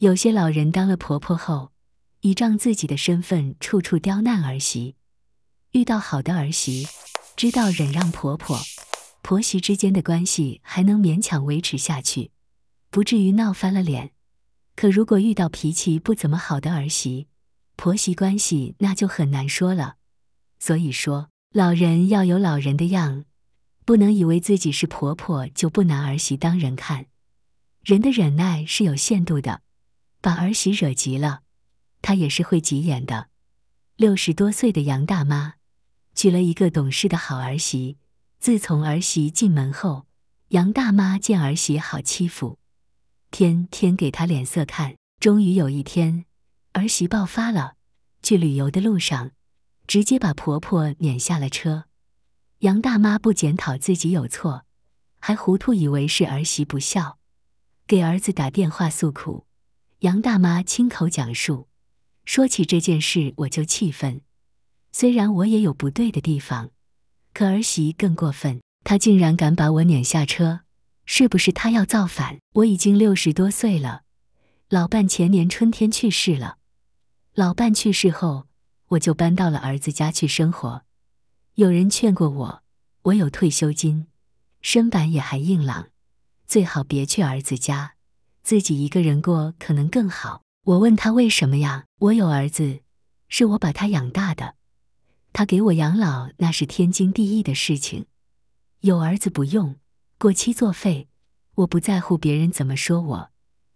有些老人当了婆婆后，倚仗自己的身份，处处刁难儿媳。遇到好的儿媳，知道忍让婆婆、婆媳之间的关系还能勉强维持下去，不至于闹翻了脸。可如果遇到脾气不怎么好的儿媳，婆媳关系那就很难说了。所以说，老人要有老人的样，不能以为自己是婆婆就不拿儿媳当人看。人的忍耐是有限度的。把儿媳惹急了，她也是会急眼的。六十多岁的杨大妈娶了一个懂事的好儿媳。自从儿媳进门后，杨大妈见儿媳好欺负，天天给她脸色看。终于有一天，儿媳爆发了，去旅游的路上，直接把婆婆撵下了车。杨大妈不检讨自己有错，还糊涂以为是儿媳不孝，给儿子打电话诉苦。杨大妈亲口讲述，说起这件事我就气愤。虽然我也有不对的地方，可儿媳更过分，她竟然敢把我撵下车，是不是她要造反？我已经六十多岁了，老伴前年春天去世了。老伴去世后，我就搬到了儿子家去生活。有人劝过我，我有退休金，身板也还硬朗，最好别去儿子家。自己一个人过可能更好。我问他为什么呀？我有儿子，是我把他养大的，他给我养老那是天经地义的事情。有儿子不用，过期作废，我不在乎别人怎么说我，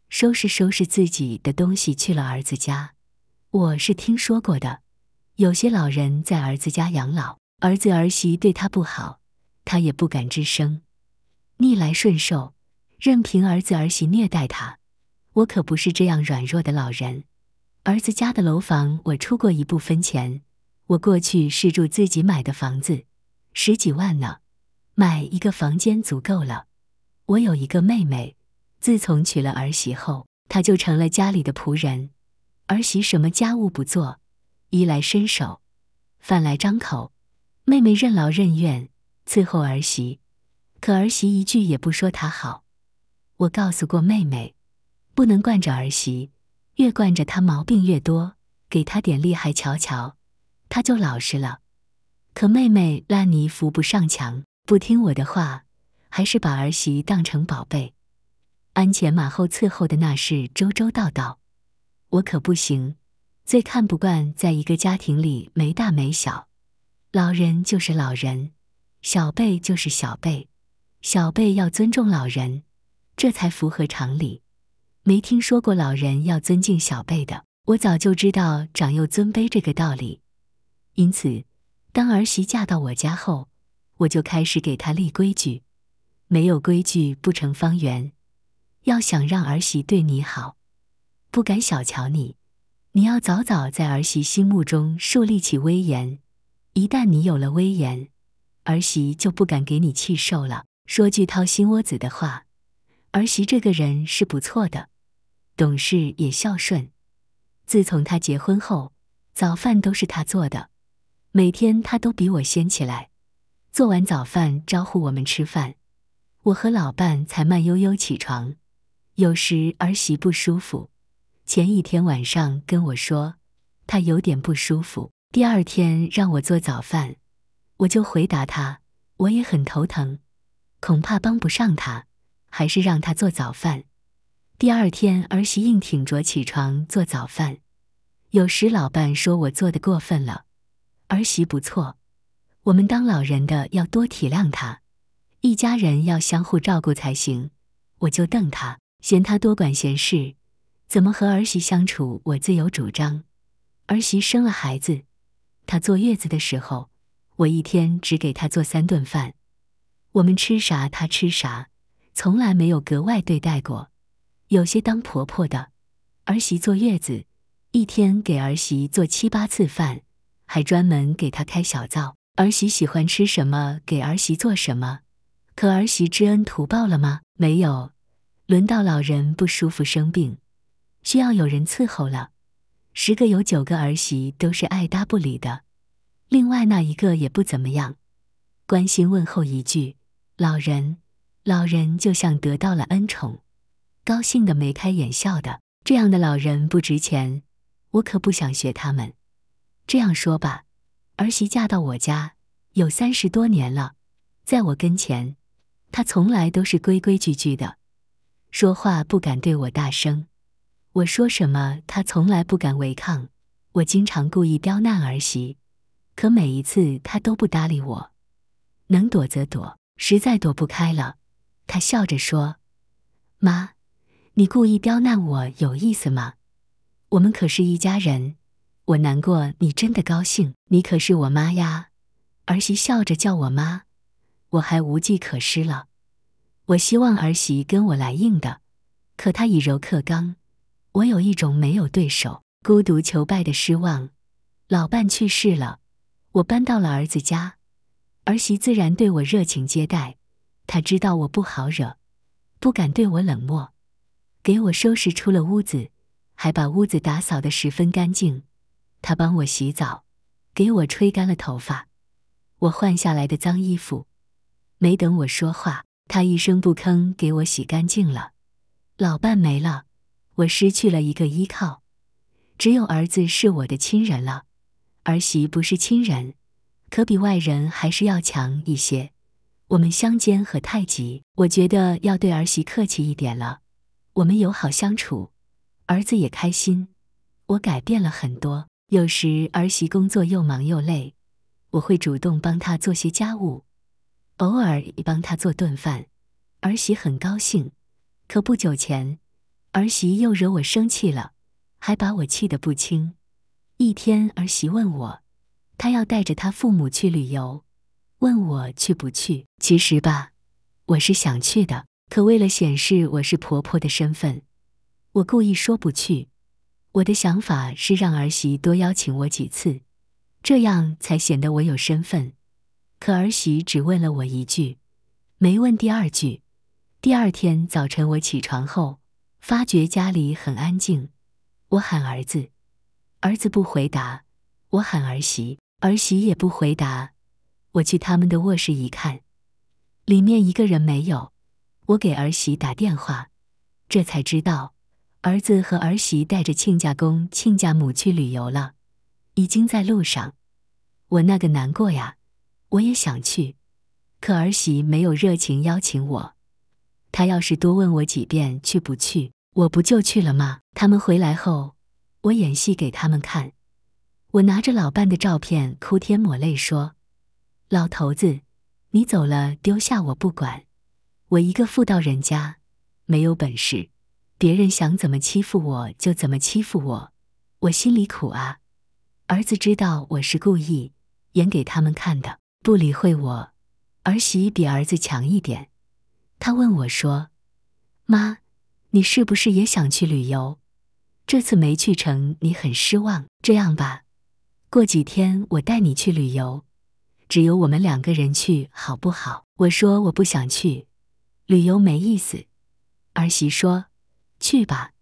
收拾收拾自己的东西去了儿子家。我是听说过的，有些老人在儿子家养老，儿子儿媳对他不好，他也不敢吱声，逆来顺受。任凭儿子儿媳虐待他，我可不是这样软弱的老人。儿子家的楼房我出过一部分钱，我过去是住自己买的房子，十几万呢，买一个房间足够了。我有一个妹妹，自从娶了儿媳后，她就成了家里的仆人。儿媳什么家务不做，衣来伸手，饭来张口，妹妹任劳任怨伺候儿媳，可儿媳一句也不说她好。我告诉过妹妹，不能惯着儿媳，越惯着她毛病越多。给她点厉害瞧瞧，她就老实了。可妹妹烂泥扶不上墙，不听我的话，还是把儿媳当成宝贝，鞍前马后伺候的那是周周到到。我可不行，最看不惯在一个家庭里没大没小，老人就是老人，小辈就是小辈，小辈要尊重老人。这才符合常理，没听说过老人要尊敬小辈的。我早就知道长幼尊卑这个道理，因此，当儿媳嫁到我家后，我就开始给她立规矩。没有规矩不成方圆。要想让儿媳对你好，不敢小瞧你，你要早早在儿媳心目中树立起威严。一旦你有了威严，儿媳就不敢给你气受了。说句掏心窝子的话。儿媳这个人是不错的，懂事也孝顺。自从她结婚后，早饭都是她做的，每天她都比我先起来，做完早饭招呼我们吃饭，我和老伴才慢悠悠起床。有时儿媳不舒服，前一天晚上跟我说她有点不舒服，第二天让我做早饭，我就回答她我也很头疼，恐怕帮不上她。还是让他做早饭。第二天，儿媳硬挺着起床做早饭。有时老伴说我做的过分了，儿媳不错，我们当老人的要多体谅她，一家人要相互照顾才行。我就瞪他，嫌他多管闲事，怎么和儿媳相处我自有主张。儿媳生了孩子，她坐月子的时候，我一天只给她做三顿饭，我们吃啥她吃啥。从来没有格外对待过。有些当婆婆的，儿媳坐月子，一天给儿媳做七八次饭，还专门给她开小灶。儿媳喜欢吃什么，给儿媳做什么。可儿媳知恩图报了吗？没有。轮到老人不舒服生病，需要有人伺候了，十个有九个儿媳都是爱搭不理的。另外那一个也不怎么样，关心问候一句，老人。老人就像得到了恩宠，高兴的眉开眼笑的。这样的老人不值钱，我可不想学他们。这样说吧，儿媳嫁到我家有三十多年了，在我跟前，她从来都是规规矩矩的，说话不敢对我大声，我说什么她从来不敢违抗。我经常故意刁难儿媳，可每一次她都不搭理我，能躲则躲，实在躲不开了，她笑着说：“妈，你故意刁难我有意思吗？我们可是一家人。”我难过，你真的高兴？你可是我妈呀！儿媳笑着叫我妈，我还无计可施了。我希望儿媳跟我来硬的，可她以柔克刚，我有一种没有对手、孤独求败的失望。老伴去世了，我搬到了儿子家，儿媳自然对我热情接待。他知道我不好惹，不敢对我冷漠，给我收拾出了屋子，还把屋子打扫得十分干净。他帮我洗澡，给我吹干了头发，我换下来的脏衣服，没等我说话，他一声不吭给我洗干净了。老伴没了，我失去了一个依靠，只有儿子是我的亲人了，儿媳不是亲人，可比外人还是要强一些。我们相煎何太急，我觉得要对儿媳客气一点了。我们友好相处，儿子也开心，我改变了很多。有时儿媳工作又忙又累，我会主动帮她做些家务，偶尔也帮她做顿饭，儿媳很高兴。可不久前，儿媳又惹我生气了，还把我气得不轻。一天，儿媳问我，她要带着她父母去旅游，问我去不去。其实吧，我是想去的，可为了显示我是婆婆的身份，我故意说不去。我的想法是让儿媳多邀请我几次，这样才显得我有身份。可儿媳只问了我一句，没问第二句。第二天早晨我起床后，发觉家里很安静。我喊儿子，儿子不回答；我喊儿媳，儿媳也不回答。我去他们的卧室一看，里面一个人没有。我给儿媳打电话，这才知道。儿子和儿媳带着亲家公、亲家母去旅游了，已经在路上。我那个难过呀！我也想去，可儿媳没有热情邀请我。她要是多问我几遍去不去，我不就去了吗？他们回来后，我演戏给他们看。我拿着老伴的照片，哭天抹泪说：“老头子，你走了，丢下我不管，我一个妇道人家，没有本事。”别人想怎么欺负我就怎么欺负我，我心里苦啊。儿子知道我是故意演给他们看的，不理会我。儿媳比儿子强一点，他问我说：“妈，你是不是也想去旅游？这次没去成，你很失望。这样吧，过几天我带你去旅游，只有我们两个人去，好不好？”我说我不想去，旅游没意思。儿媳说。去吧，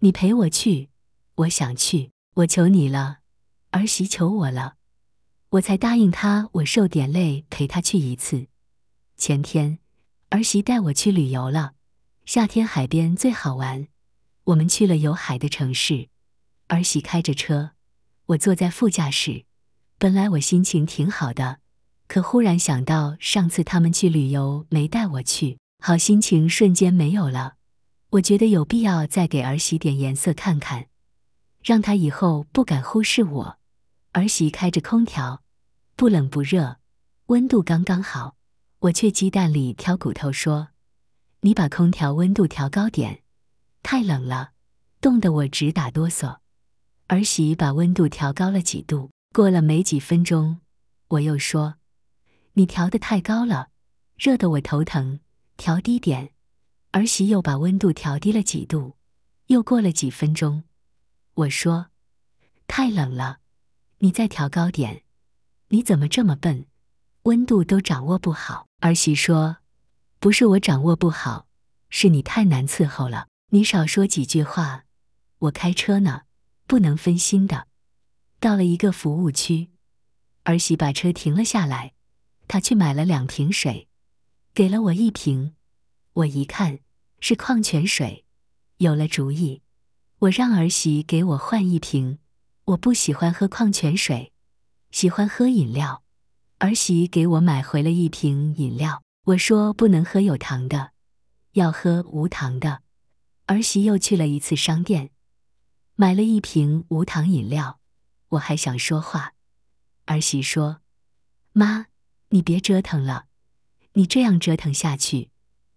你陪我去，我想去，我求你了，儿媳求我了，我才答应他。我受点累陪他去一次。前天，儿媳带我去旅游了，夏天海边最好玩。我们去了有海的城市，儿媳开着车，我坐在副驾驶。本来我心情挺好的，可忽然想到上次他们去旅游没带我去，好心情瞬间没有了。我觉得有必要再给儿媳点颜色看看，让她以后不敢忽视我。儿媳开着空调，不冷不热，温度刚刚好。我却鸡蛋里挑骨头说：“你把空调温度调高点，太冷了，冻得我直打哆嗦。”儿媳把温度调高了几度。过了没几分钟，我又说：“你调的太高了，热得我头疼，调低点。”儿媳又把温度调低了几度，又过了几分钟，我说：“太冷了，你再调高点。”你怎么这么笨，温度都掌握不好？儿媳说：“不是我掌握不好，是你太难伺候了。你少说几句话，我开车呢，不能分心的。”到了一个服务区，儿媳把车停了下来，他去买了两瓶水，给了我一瓶。我一看是矿泉水，有了主意，我让儿媳给我换一瓶，我不喜欢喝矿泉水，喜欢喝饮料。儿媳给我买回了一瓶饮料，我说不能喝有糖的，要喝无糖的。儿媳又去了一次商店，买了一瓶无糖饮料。我还想说话，儿媳说：“妈，你别折腾了，你这样折腾下去，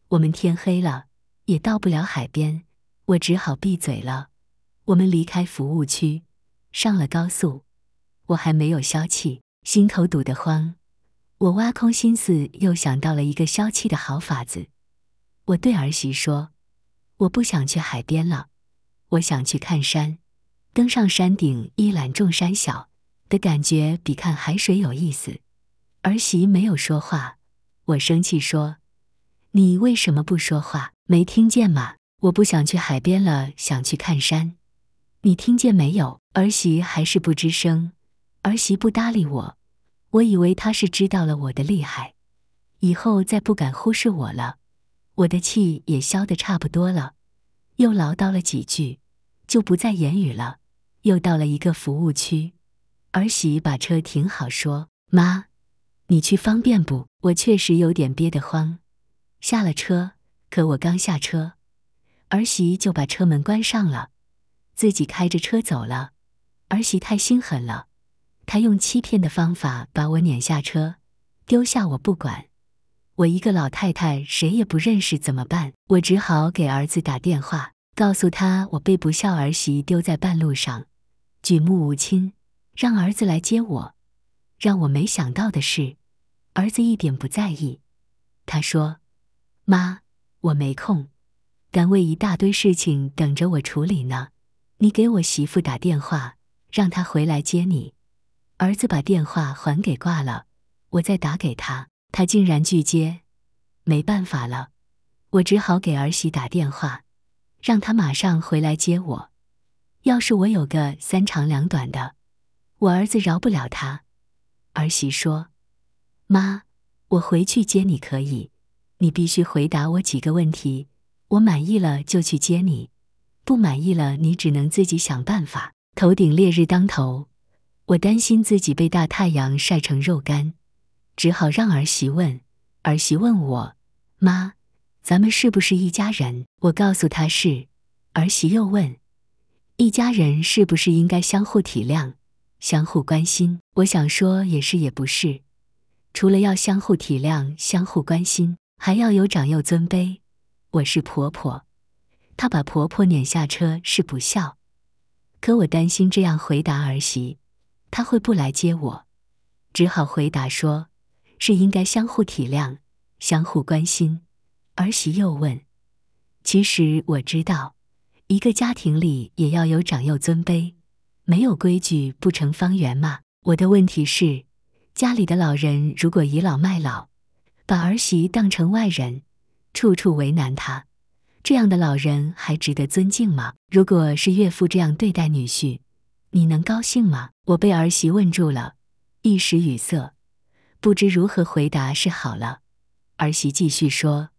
我们天黑了也到不了海边。”我只好闭嘴了。我们离开服务区，上了高速。我还没有消气，心头堵得慌。我挖空心思，又想到了一个消气的好法子。我对儿媳说：“我不想去海边了，我想去看山。登上山顶，一览众山小的感觉，比看海水有意思。”儿媳没有说话。我生气说：“你为什么不说话？没听见吗？我不想去海边了，想去看山。你听见没有？”儿媳还是不吱声。儿媳不搭理我。我以为她是知道了我的厉害，以后再不敢忽视我了。我的气也消得差不多了，又唠叨了几句，就不再言语了。又到了一个服务区，儿媳把车停好，说：“妈，你去方便不？”我确实有点憋得慌，下了车。可我刚下车，儿媳就把车门关上了，自己开着车走了。儿媳太心狠了。她用欺骗的方法把我撵下车，丢下我不管。我一个老太太，谁也不认识，怎么办？我只好给儿子打电话，告诉他我被不孝儿媳丢在半路上，举目无亲，让儿子来接我。让我没想到的是，儿子一点不在意。他说：“妈，我没空，单位一大堆事情等着我处理呢。你给我媳妇打电话，让她回来接你。”儿子把电话还给挂了，我再打给他，他竟然拒接。没办法了，我只好给儿媳打电话，让他马上回来接我。要是我有个三长两短的，我儿子饶不了他。儿媳说：“妈，我回去接你可以，你必须回答我几个问题，我满意了就去接你，不满意了你只能自己想办法。”头顶烈日当头。我担心自己被大太阳晒成肉干，只好让儿媳问。儿媳问我：“妈，咱们是不是一家人？”我告诉她是。儿媳又问：“一家人是不是应该相互体谅、相互关心？”我想说也是也不是，除了要相互体谅、相互关心，还要有长幼尊卑。我是婆婆，她把婆婆撵下车是不孝，可我担心这样回答儿媳。她会不来接我，只好回答说：“是应该相互体谅、相互关心。”儿媳又问：“其实我知道，一个家庭里也要有长幼尊卑，没有规矩不成方圆嘛。”我的问题是：家里的老人如果倚老卖老，把儿媳当成外人，处处为难她，这样的老人还值得尊敬吗？如果是岳父这样对待女婿，你能高兴吗？我被儿媳问住了，一时语塞，不知如何回答是好了。儿媳继续说：“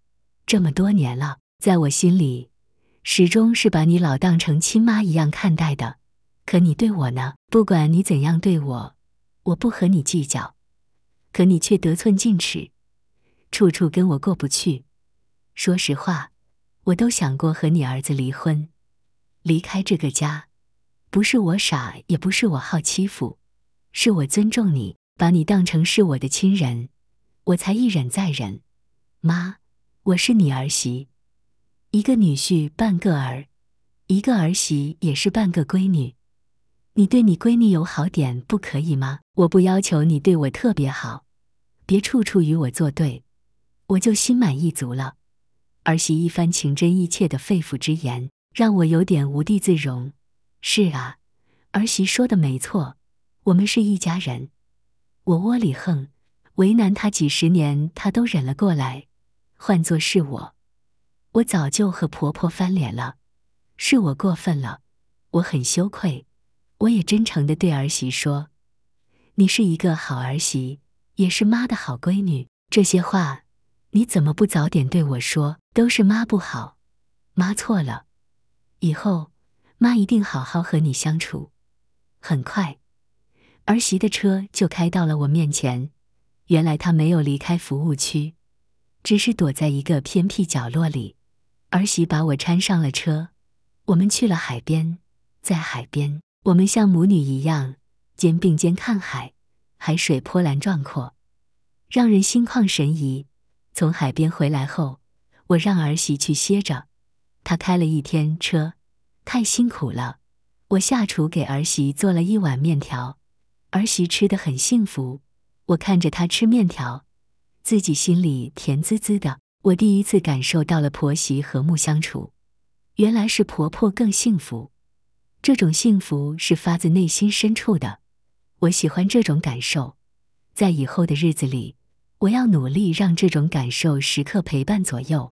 这么多年了，在我心里，始终是把你老当成亲妈一样看待的。可你对我呢？不管你怎样对我，我不和你计较。可你却得寸进尺，处处跟我过不去。说实话，我都想过和你儿子离婚，离开这个家。”不是我傻，也不是我好欺负，是我尊重你，把你当成是我的亲人，我才一忍再忍。妈，我是你儿媳，一个女婿半个儿，一个儿媳也是半个闺女。你对你闺女有好点不可以吗？我不要求你对我特别好，别处处与我作对，我就心满意足了。儿媳一番情真意切的肺腑之言，让我有点无地自容。是啊，儿媳说的没错，我们是一家人。我窝里横，为难她几十年，她都忍了过来。换作是我，我早就和婆婆翻脸了。是我过分了，我很羞愧。我也真诚的对儿媳说：“你是一个好儿媳，也是妈的好闺女。这些话你怎么不早点对我说？都是妈不好，妈错了。以后。”妈一定好好和你相处。很快，儿媳的车就开到了我面前。原来她没有离开服务区，只是躲在一个偏僻角落里。儿媳把我搀上了车，我们去了海边。在海边，我们像母女一样肩并肩看海，海水波澜壮阔，让人心旷神怡。从海边回来后，我让儿媳去歇着，她开了一天车，太辛苦了。我下厨给儿媳做了一碗面条，儿媳吃得很幸福。我看着她吃面条，自己心里甜滋滋的。我第一次感受到了婆媳和睦相处，原来是婆婆更幸福。这种幸福是发自内心深处的，我喜欢这种感受。在以后的日子里，我要努力让这种感受时刻陪伴左右。